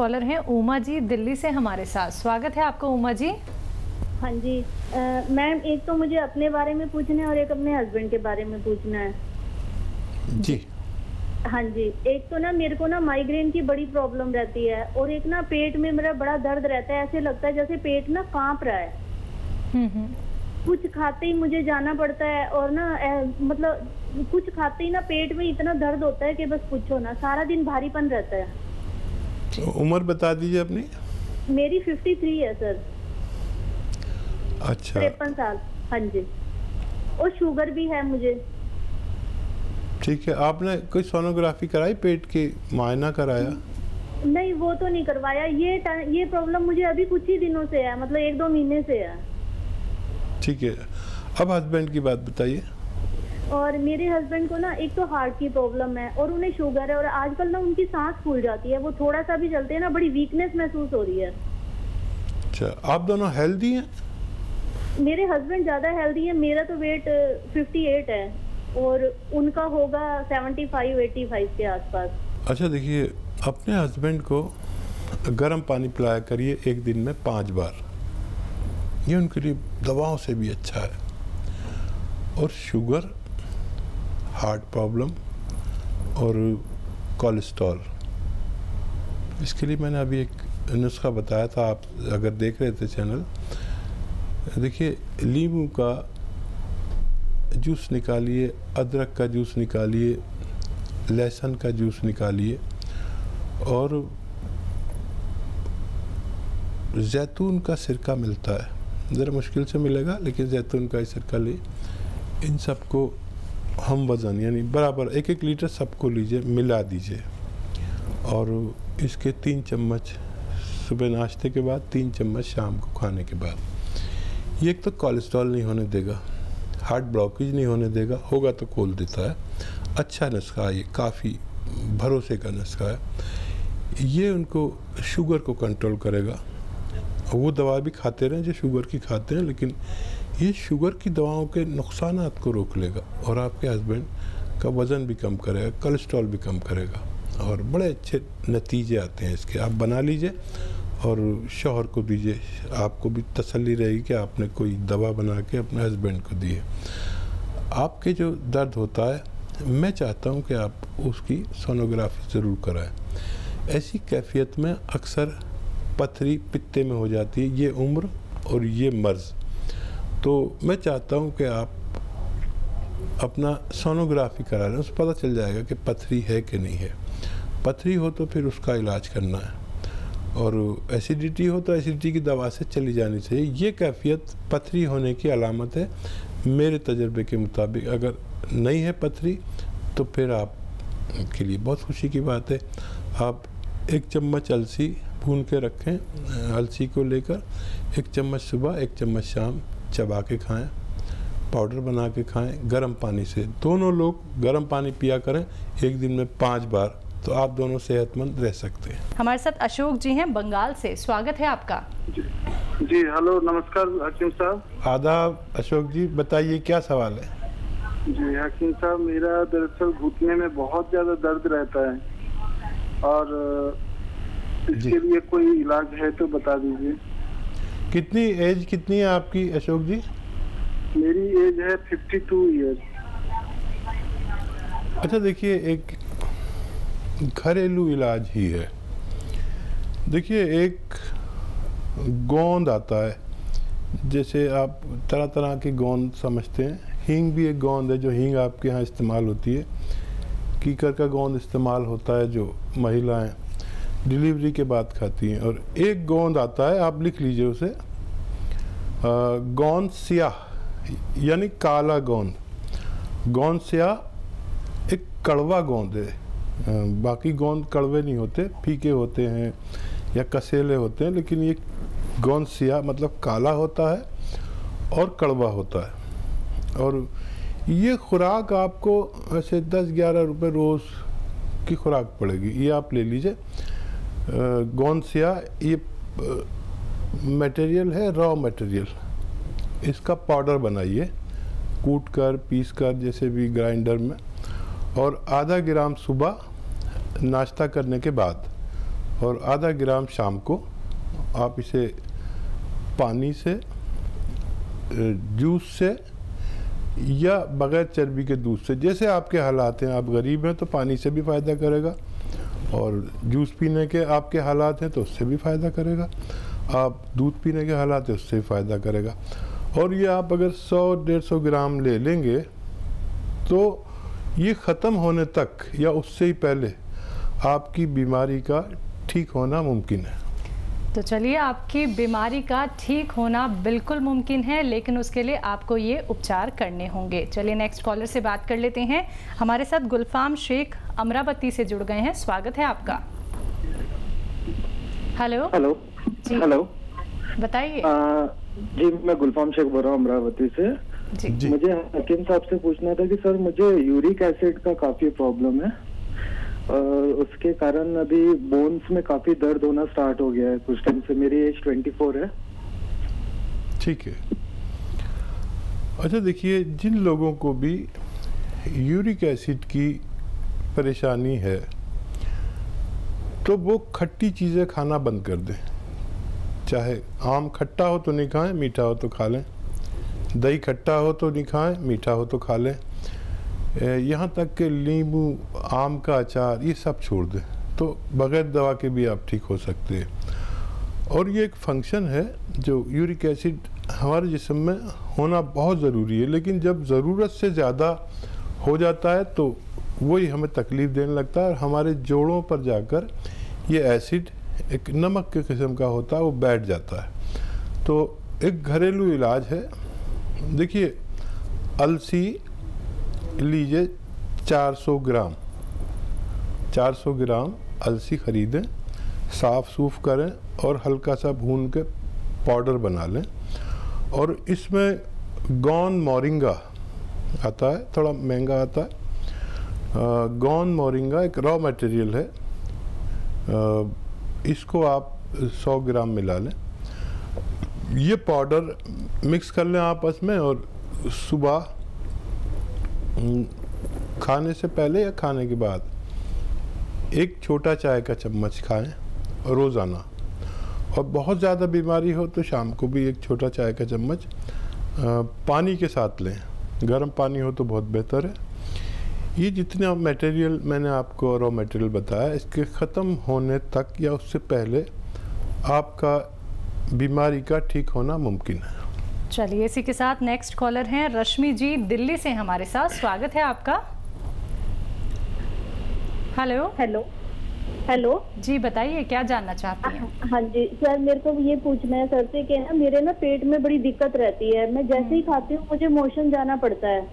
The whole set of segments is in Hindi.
कॉलर हैं उमा जी दिल्ली से हमारे साथ। स्वागत है आपका उमा जी। हाँ जी मैम एक तो मुझे अपने बारे में पूछना है और एक अपने हस्बैंड के बारे में पूछना है। जी। हाँ जी एक तो ना मेरे को ना माइग्रेन की बड़ी प्रॉब्लम रहती है और एक ना पेट में मेरा बड़ा दर्द रहता है ऐसे लगता है जैसे पेट ना काँप रहा है। हम्म हम्म। कुछ खाते ही मुझे जाना पड़ता है और ना ए, मतलब कुछ खाते ही ना पेट में इतना दर्द होता है कि बस पूछो ना सारा दिन भारीपन रहता है। उम्र बता दीजिए अपनी। मेरी फिफ्टी थ्री है सर अच्छा। तिरपन साल। हाँ जी। और शुगर भी है मुझे। ठीक है आपने कोई सोनोग्राफी कराई पेट की मुआयना कराया? नहीं वो तो नहीं करवाया। ये ये प्रॉब्लम मुझे अभी कुछ ही दिनों से है मतलब एक दो महीने से है। ठीक है। अब हस्बैंड की बात बताइए। और मेरे हस्बैंड को ना एक तो हार्ट की प्रॉब्लम है और उन्हें शुगर है और आजकल ना उनकी सांस फूल जाती है। वो थोड़ा सा भी चलते हैं ना बड़ी वीकनेस महसूस हो रही है। अच्छा आप दोनों हेल्दी हैं? मेरे हस्बैंड ज़्यादा हेल्दी है मेरा तो वेट फिफ्टी एट है और उनका होगा सेवेंटी फाइव एट्टी फाइव के आसपास। अच्छा देखिए अपने हस्बैंड को गर्म पानी पिलाया करिए एक दिन में पाँच बार। ये उनके लिए दवाओं से भी अच्छा है। और शुगर हार्ट प्रॉब्लम और कोलेस्ट्रॉल। इसके लिए मैंने अभी एक नुस्खा बताया था, आप अगर देख रहे थे चैनल। देखिए, नींबू का जूस निकालिए, अदरक का जूस निकालिए, लहसुन का जूस निकालिए और जैतून का सिरका मिलता है। ज़रा मुश्किल से मिलेगा, लेकिन जैतून का ही सिरका लिए इन सबको हम वज़न, यानी बराबर एक एक लीटर सबको लीजिए, मिला दीजिए। और इसके तीन चम्मच सुबह नाश्ते के बाद, तीन चम्मच शाम को खाने के बाद। ये एक तो कोलेस्ट्रॉल नहीं होने देगा, हार्ट ब्लॉकेज नहीं होने देगा, होगा तो खोल देता है। अच्छा नुस्खा है ये, काफ़ी भरोसे का नुस्खा है। ये उनको शुगर को कंट्रोल करेगा। वो दवा भी खाते रहें, जो शुगर की खाते हैं, लेकिन ये शुगर की दवाओं के नुकसान को रोक लेगा और आपके हस्बैंड का वज़न भी कम करेगा कोलेस्ट्रॉल भी कम करेगा। और बड़े अच्छे नतीजे आते हैं इसके। आप बना लीजिए और शोहर को दीजिए। आपको भी तसल्ली रहेगी कि आपने कोई दवा बना के अपने हस्बैंड को दी है। आपके जो दर्द होता है, मैं चाहता हूँ कि आप उसकी सोनोग्राफी ज़रूर कराएँ। ऐसी कैफियत में अक्सर पथरी पित्ते में हो जाती है। ये उम्र और ये मर्ज़। तो मैं चाहता हूँ कि आप अपना सोनोग्राफी करा लें उससे पता चल जाएगा कि पथरी है कि नहीं है। पथरी हो तो फिर उसका इलाज करना है। और एसिडिटी हो तो एसिडिटी की दवा से चली जानी चाहिए। ये कैफियत पथरी होने की अलामत है। मेरे तजर्बे के मुताबिक अगर नहीं है पथरी तो फिर आप के लिए बहुत खुशी की बात है। आप एक चम्मच अलसी भून के रखें, अलसी को लेकर एक चम्मच सुबह, एक चम्मच शाम। चबा के खाएँ पाउडर बना के खाएँ गर्म पानी से। दोनों लोग गर्म पानी पिया करें एक दिन में पाँच बार तो आप दोनों सेहतमंद रह सकते हैं। हमारे साथ अशोक जी हैं बंगाल से। स्वागत है आपका। जी। हेलो नमस्कार हकीम साहब। आदाब अशोक जी बताइए क्या सवाल है? जी हकीम साहब मेरा दरअसल घुटने में बहुत ज़्यादा दर्द रहता है। और इसके लिए कोई इलाज है तो बता दीजिए। कितनी एज कितनी है आपकी अशोक जी? मेरी एज है फिफ्टी टू ईयर्स अच्छा देखिए एक घरेलू इलाज ही है। देखिए एक गोंद आता है। जैसे आप तरह तरह की गोंद समझते हैं। हींग भी एक गोंद है जो हींग आपके यहाँ इस्तेमाल होती है। कीकर का गोंद इस्तेमाल होता है जो महिलाएँ डिलीवरी के बाद खाती हैं। और एक गोंद आता है, आप लिख लीजिए उसे। गोंद स्याह यानी काला गोंद। गोंद स्याह एक कड़वा गोंद है। बाकी गोंद कड़वे नहीं होते, फीके होते हैं या कसेले होते हैं, लेकिन ये गोंद सिया मतलब काला होता है और कड़वा होता है। और ये खुराक आपको ऐसे दस ग्यारह रुपए रोज़ की खुराक पड़ेगी। ये आप ले लीजिए। अ, गोंद सिया ये मटेरियल है रॉ मटेरियल इसका पाउडर बनाइए। कूट कर पीस कर जैसे भी ग्राइंडर में। और आधा ग्राम सुबह नाश्ता करने के बाद और आधा ग्राम शाम को आप इसे पानी से जूस से या बगैर चर्बी के दूध से जैसे आपके हालात हैं आप गरीब हैं तो पानी से भी फ़ायदा करेगा। और जूस पीने के आपके हालात हैं तो उससे भी फ़ायदा करेगा। आप दूध पीने के हालात हैं, उससे फ़ायदा करेगा। और ये आप अगर 100 डेढ़ सौ ग्राम ले लेंगे तो ये ख़त्म होने तक या उससे ही पहले आपकी बीमारी का ठीक होना मुमकिन है। तो चलिए आपकी बीमारी का ठीक होना बिल्कुल मुमकिन है लेकिन उसके लिए आपको ये उपचार करने होंगे। चलिए नेक्स्ट कॉलर से बात कर लेते हैं। हमारे साथ गुलफाम शेख अमरावती से जुड़ गए हैं। स्वागत है आपका। हेलो। हेलो। हेलो। बताइए। जी मैं गुलफाम शेख बोल रहा हूँ अमरावती से। जी। जी। मुझे हकीम साहब से पूछना था कि सर मुझे यूरिक एसिड का काफ़ी प्रॉब्लम है। उसके कारण अभी बोन्स में काफ़ी दर्द होना स्टार्ट हो गया है। कुछ टाइम से मेरी एज 24 है। ठीक है। अच्छा देखिए, जिन लोगों को भी यूरिक एसिड की परेशानी है तो वो खट्टी चीज़ें खाना बंद कर दें। चाहे आम खट्टा हो तो नहीं खाएँ, मीठा हो तो खा लें। दही खट्टा हो तो नहीं खाएँ, मीठा हो तो खा लें। यहाँ तक कि नींबू, आम का अचार, ये सब छोड़ दें। तो बगैर दवा के भी आप ठीक हो सकते हैं। और ये एक फ़ंक्शन है जो यूरिक एसिड हमारे जिसम में होना बहुत ज़रूरी है, लेकिन जब ज़रूरत से ज़्यादा हो जाता है तो वही हमें तकलीफ़ देने लगता है और हमारे जोड़ों पर जाकर ये एसिड एक नमक के किस्म का होता है, वो बैठ जाता है। तो एक घरेलू इलाज है। देखिए, अलसी लीजिए 400 ग्राम। 400 ग्राम अलसी ख़रीदें साफ़ सूफ करें और हल्का सा भून के पाउडर बना लें। और इसमें गौन मोरिंगा आता है थोड़ा महँगा आता है। गौन मोरिंगा एक रॉ मटेरियल है। अ, इसको आप 100 ग्राम मिला लें। ये पाउडर मिक्स कर लें आपस में और सुबह खाने से पहले या खाने के बाद? एक छोटा चाय का चम्मच खाएँ रोज़ाना। और बहुत ज़्यादा बीमारी हो तो शाम को भी एक छोटा चाय का चम्मच पानी के साथ लें। गर्म पानी हो तो बहुत बेहतर है। ये जितना मटेरियल मैंने आपको रॉ मटेरियल बताया, इसके ख़त्म होने तक या उससे पहले आपका बीमारी का ठीक होना मुमकिन है। चलिए इसी के साथ नेक्स्ट कॉलर हैं रश्मि जी दिल्ली से हमारे साथ। स्वागत है आपका। हेलो हेलो हेलो जी बताइए क्या जानना चाहती हैं? हाँ जी सर मेरे को ये पूछना है सर से कि ना मेरे ना पेट में बड़ी दिक्कत रहती है। मैं जैसे ही खाती हूँ मुझे मोशन जाना पड़ता है।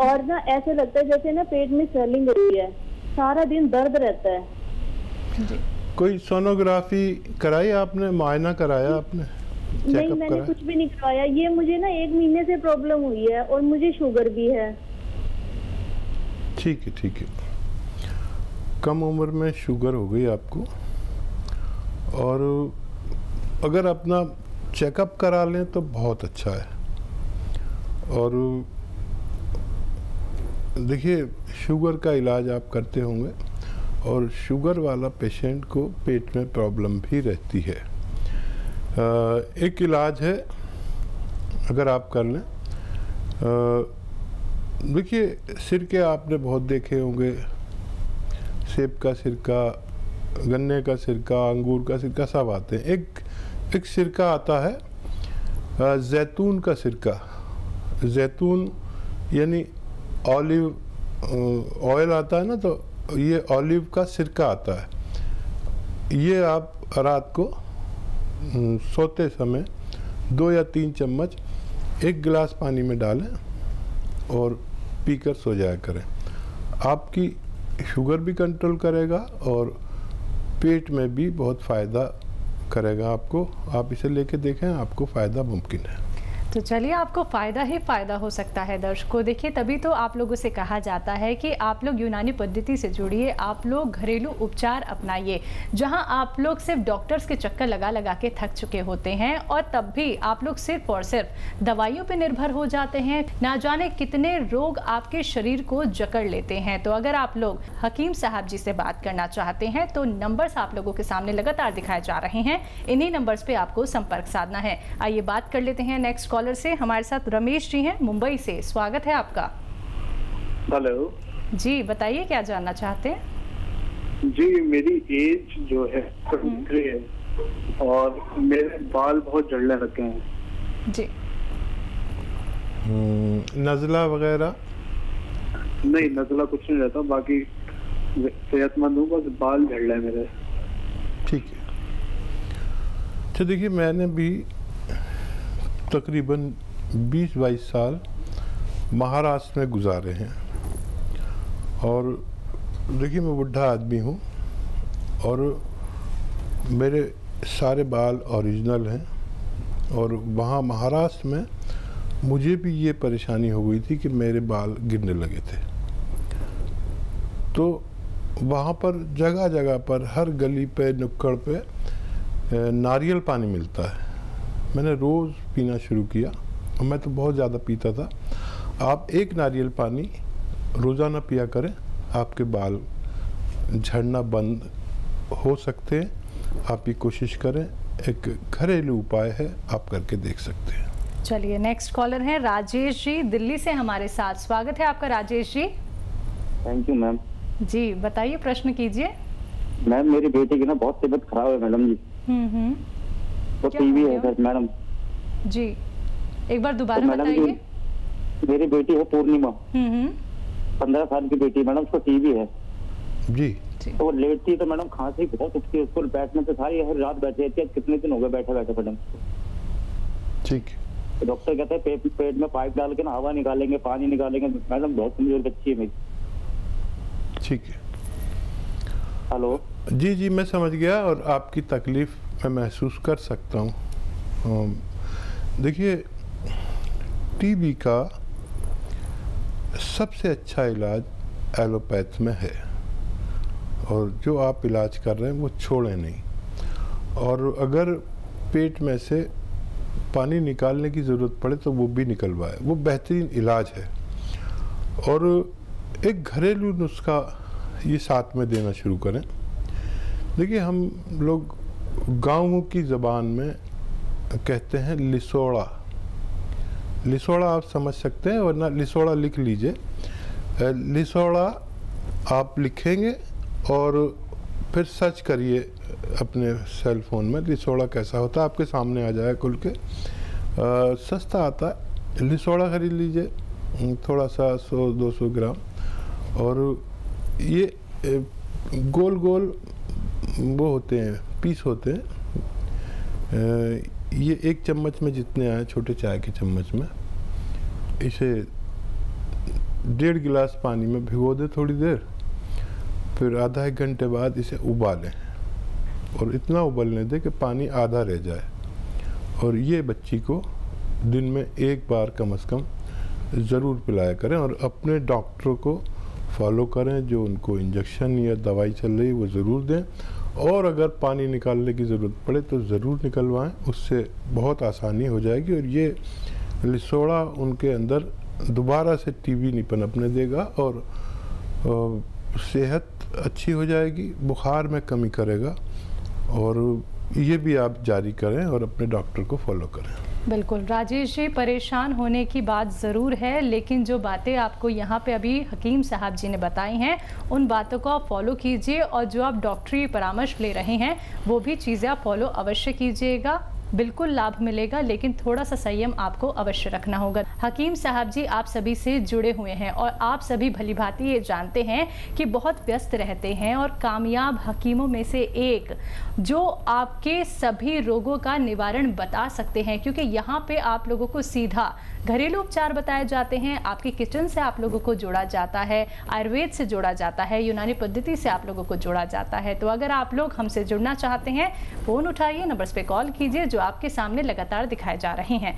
और ना ऐसे लगता है जैसे ना पेट में स्वेलिंग होती है। सारा दिन दर्द रहता है। जी। कोई सोनोग्राफी कराई आपने? मुआयना कराया आपने? नहीं मैंने कुछ भी नहीं करवाया ये मुझे ना एक महीने से प्रॉब्लम हुई है और मुझे शुगर भी है। ठीक है ठीक है। कम उम्र में शुगर हो गई आपको। और अगर अपना चेकअप करा लें तो बहुत अच्छा है। और देखिए शुगर का इलाज आप करते होंगे और शुगर वाला पेशेंट को पेट में प्रॉब्लम भी रहती है। एक इलाज है, अगर आप कर लें। देखिए सिरके आपने बहुत देखे होंगे। सेब का सिरका गन्ने का सिरका अंगूर का सिरका सब आते हैं। एक एक सिरका आता है जैतून का सिरका जैतून, यानी ऑलिव ऑयल आता है ना तो ये ऑलिव का सिरका आता है। ये आप रात को सोते समय दो या तीन चम्मच एक गिलास पानी में डालें और पीकर सो जाया करें। आपकी शुगर भी कंट्रोल करेगा और पेट में भी बहुत फ़ायदा करेगा आपको। आप इसे लेके देखें, आपको फ़ायदा मुमकिन है। तो चलिए आपको फ़ायदा ही फ़ायदा हो सकता है दर्शकों। देखिए, तभी तो आप लोगों से कहा जाता है कि आप लोग यूनानी पद्धति से जुड़िए, आप लोग घरेलू उपचार अपनाइए। जहाँ आप लोग सिर्फ़ डॉक्टर्स के चक्कर लगा लगा के थक चुके होते हैं और तब भी आप लोग सिर्फ़ और सिर्फ़ दवाइयों पर निर्भर हो जाते हैं। ना जाने कितने रोग आपके शरीर को जकड़ लेते हैं। तो अगर आप लोग हकीम साहब जी से बात करना चाहते हैं तो नंबर्स आप लोगों के सामने लगातार दिखाए जा रहे हैं। इन्हीं नंबर्स पे आपको संपर्क साधना है। आइए बात कर लेते हैं नेक्स्ट कॉलर से हमारे साथ रमेश जी हैं मुंबई से। स्वागत है आपका। हेलो। जी बताइए क्या जानना चाहते हैं? जी मेरी एज जो है है और मेरे बाल बहुत जड़ने लगे हैं। जी। हम्म, नज़ला वगैरह? नहीं नजला कुछ नहीं रहता बाकी सेहतमंद हूँ बस बाल झड़ रहे मेरे। ठीक है। तो देखिए मैंने भी तकरीबन 20-22 साल महाराष्ट्र में गुजारे हैं। और देखिए, मैं बुढ़ा आदमी हूँ और मेरे सारे बाल ओरिजिनल हैं और वहाँ महाराष्ट्र में मुझे भी ये परेशानी हो गई थी कि मेरे बाल गिरने लगे थे। तो वहाँ पर जगह जगह पर, हर गली पे, नुक्कड़ पे नारियल पानी मिलता है। मैंने रोज़ पीना शुरू किया और मैं तो बहुत ज़्यादा पीता था। आप एक नारियल पानी रोज़ाना पिया करें आपके बाल झड़ना बंद हो सकते हैं। आप ये कोशिश करें एक घरेलू उपाय है आप करके देख सकते हैं। चलिए नेक्स्ट कॉलर हैं राजेश जी दिल्ली से हमारे साथ। स्वागत है आपका Rajesh ji. Thank you ma'am जी बताइए प्रश्न कीजिए। मैम मेरी बेटी की ना बहुत तबीयत खराब है मैडम जी। हम्म हम्म। वो क्या टीवी है सर मैडम। जी। एक बार तो दोबारा मैडम बताइए। मेरी बेटी है पूर्णिमा। हम्म हम्म। पंद्रह साल की बेटी मैडम उसको टीवी है। जी। तो वो लेटती है तो मैडम खांसी बहुत उठती है उसको बैठने से सारी हर रात बैठे रहती है कितने दिन हो गए बैठे बैठे मैडम? ठीक। तो डॉक्टर कहते हैं पेट पेट में पाइप डाल के ना हवा निकालेंगे पानी निकालेंगे। मैडम बहुत कमज़ोर बच्ची है मेरी। ठीक है। हेलो। जी जी मैं समझ गया और आपकी तकलीफ़ मैं महसूस कर सकता हूँ। देखिए टीबी का सबसे अच्छा इलाज एलोपैथ में है। और जो आप इलाज कर रहे हैं, वो छोड़ें नहीं। और अगर पेट में से पानी निकालने की ज़रूरत पड़े तो वो भी निकलवाए। वो बेहतरीन इलाज है। और एक घरेलू नुस्खा ये साथ में देना शुरू करें। देखिए, हम लोग गाँवों की ज़बान में कहते हैं लिसोड़ा। लिसोड़ा आप समझ सकते हैं वरना लिसोड़ा लिख लीजिए। लिसोड़ा आप लिखेंगे और फिर सर्च करिए अपने सेल फ़ोन में लिसोड़ा कैसा होता है आपके सामने आ जाए खुल के। अ, सस्ता आता है लिसोड़ा खरीद लीजिए थोड़ा सा सौ दो सौ ग्राम। और ये गोल गोल वो होते हैं पीस होते हैं। ये एक चम्मच में जितने आए, छोटे चाय के चम्मच में, इसे डेढ़ गिलास पानी में भिगो दे थोड़ी देर, फिर आधा एक घंटे बाद इसे उबालें। और इतना उबलने दें कि पानी आधा रह जाए। और ये बच्ची को दिन में एक बार कम अज़ कम ज़रूर पिलाया करें और अपने डॉक्टरों को फॉलो करें, जो उनको इंजेक्शन या दवाई चल रही है, वो ज़रूर दें। और अगर पानी निकालने की ज़रूरत पड़े तो ज़रूर निकलवाएँ, उससे बहुत आसानी हो जाएगी और ये लिसोड़ा उनके अंदर दोबारा से टीबी नहीं पनपने देगा और सेहत अच्छी हो जाएगी, बुखार में कमी करेगा और ये भी आप जारी करें और अपने डॉक्टर को फॉलो करें। बिल्कुल। राजेश जी, परेशान होने की बात ज़रूर है, लेकिन जो बातें आपको यहाँ पे अभी हकीम साहब जी ने बताई हैं, उन बातों को आप फॉलो कीजिए और जो आप डॉक्टरी परामर्श ले रहे हैं, वो भी चीज़ें आप फॉलो अवश्य कीजिएगा। बिल्कुल लाभ मिलेगा, लेकिन थोड़ा सा संयम आपको अवश्य रखना होगा। हकीम साहब जी, आप सभी से जुड़े हुए हैं और आप सभी भली भांति ये जानते हैं कि बहुत व्यस्त रहते हैं और कामयाब हकीमों में से एक जो आपके सभी रोगों का निवारण बता सकते हैं, क्योंकि यहाँ पे आप लोगों को सीधा घरेलू उपचार बताए जाते हैं, आपके किचन से आप लोगों को जोड़ा जाता है, आयुर्वेद से जोड़ा जाता है, यूनानी पद्धति से आप लोगों को जोड़ा जाता है। तो अगर आप लोग हमसे जुड़ना चाहते हैं, फ़ोन उठाइए, नंबर्स पे कॉल कीजिए जो आपके सामने लगातार दिखाए जा रहे हैं।